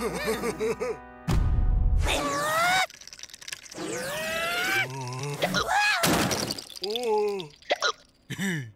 Oh.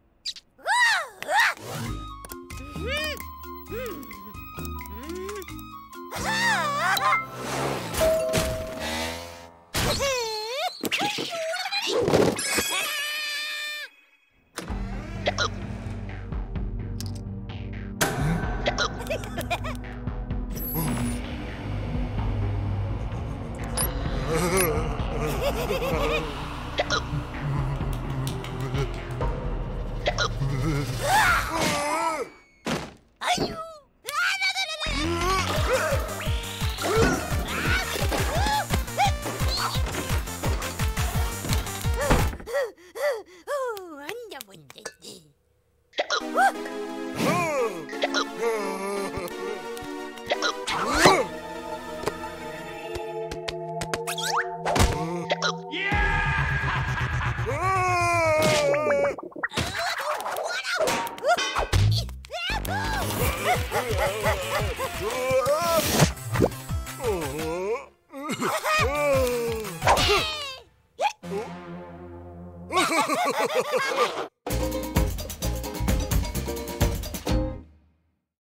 Oh! Ha ha ha ha!